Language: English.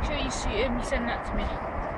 make sure you shoot him, send that to me.